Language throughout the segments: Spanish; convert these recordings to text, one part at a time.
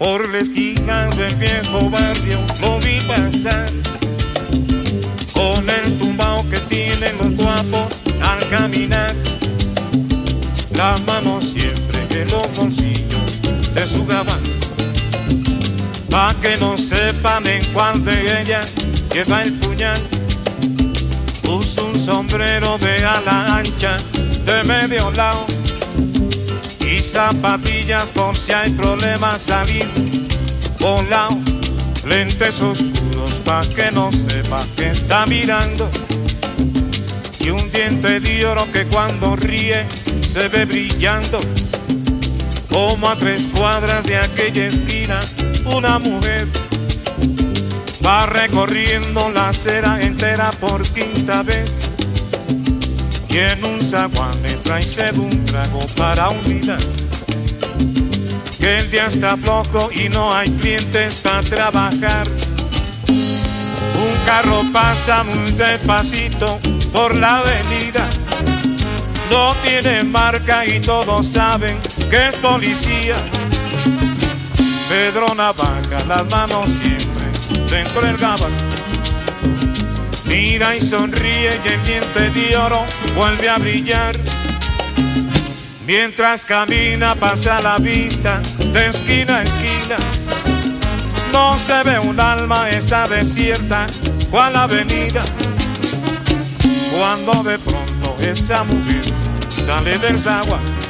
Por la esquina del viejo barrio lo vi pasar. Con el tumbao que tienen los guapos al caminar. La mano siempre en los bolsillos de su gabán. Pa' que no sepan en cuál de ellas lleva el puñal. Puso un sombrero de ala ancha de medio lado zapatillas por si hay problemas salir volado. Lentes oscuros pa' que no sepa que está mirando. Y un diente de oro que cuando ríe se ve brillando. Como a tres cuadras de aquella esquina, una mujer va recorriendo la acera entera por quinta vez. Y en un zaguán me trae un trago para olvidar que el día está flojo y no hay clientes para trabajar. Un carro pasa muy despacito por la avenida. No tiene marca y todos saben que es policía. Pedro Navaja, las manos siempre dentro del gabán. Mira y sonríe y el diente de oro vuelve a brillar. Mientras camina pasa la vista de esquina a esquina. No se ve un alma, está desierta, cual avenida. Cuando de pronto esa mujer sale del zaguán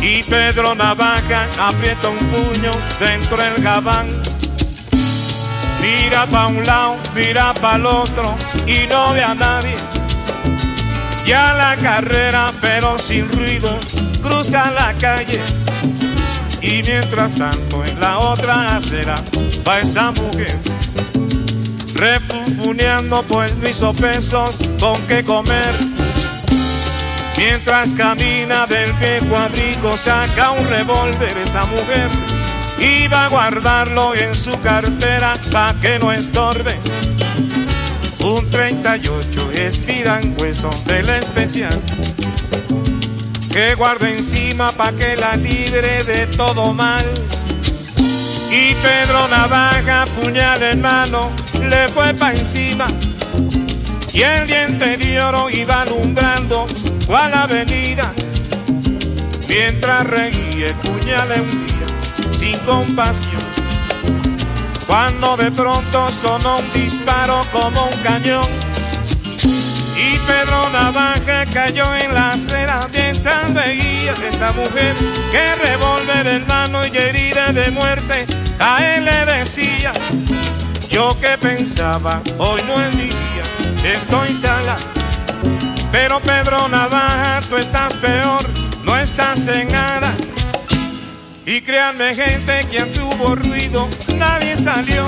y Pedro Navaja aprieta un puño dentro del gabán. Mira pa' un lado, mira pa' el otro y no ve a nadie. Ya la carrera, pero sin ruido, cruza la calle. Y mientras tanto en la otra acera va esa mujer refunfuneando pues no hizo pesos con qué comer. Mientras camina del viejo abrigo saca un revólver esa mujer va a guardarlo en su cartera pa' que no estorbe. Un 38 es hueso del especial que guarda encima pa' que la libre de todo mal. Y Pedro Navaja, puñal en mano, le fue pa' encima. Y el diente de oro iba alumbrando cual avenida. Mientras reía el puñal un día, sin compasión. Cuando de pronto sonó un disparo como un cañón. Y Pedro Navaja cayó en la acera mientras veía esa mujer que revólver en mano y herida de muerte a él le decía. Yo que pensaba, hoy no es mi día, estoy sala. Pero Pedro Navaja, tú estás Y créanme gente que tuvo ruido, nadie salió.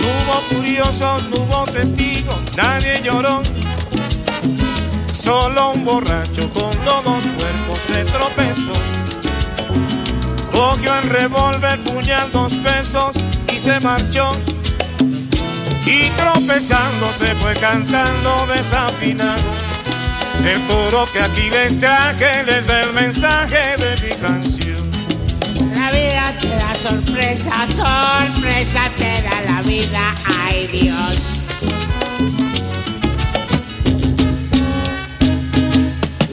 Hubo curiosos, no hubo testigos, nadie lloró. Solo un borracho con dos cuerpos se tropezó. Cogió el revólver, puñal, dos pesos y se marchó. Y tropezando se fue cantando desafinado. El coro que aquí les traje les da el mensaje de mi canción. La vida te da sorpresas, sorpresas te da la vida, ay Dios.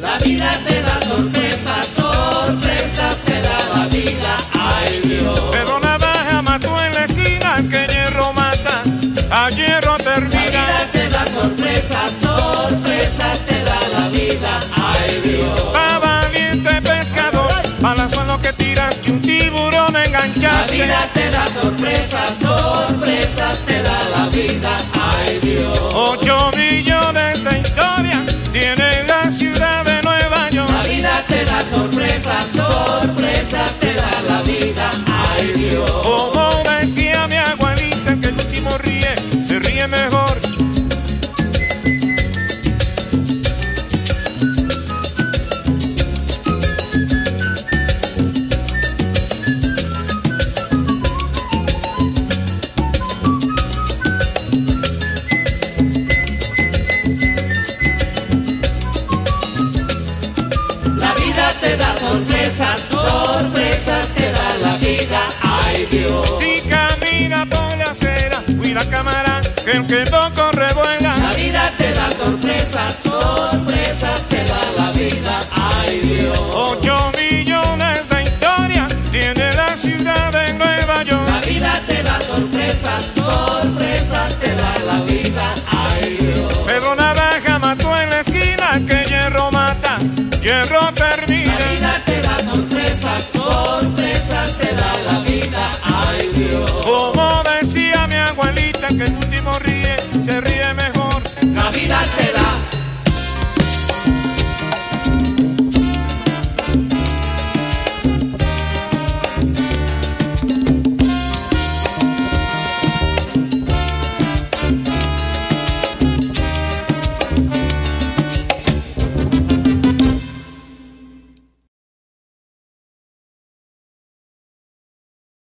La vida te da sorpresas, sorpresas te da la vida, ay Dios. Pero Navaja mató en la esquina que hierro mata, a hierro La termina. vida te da sorpresas, sorpresas te La vida te da sorpresas, sorpresas te da la vida, ay Dios. Ocho millones el que poco revuela. La vida te da sorpresas, sorpresas te da la vida, ay Dios. Ocho millones de historia tiene la ciudad de Nueva York. La vida te da sorpresas, sorpresas Navidad te da.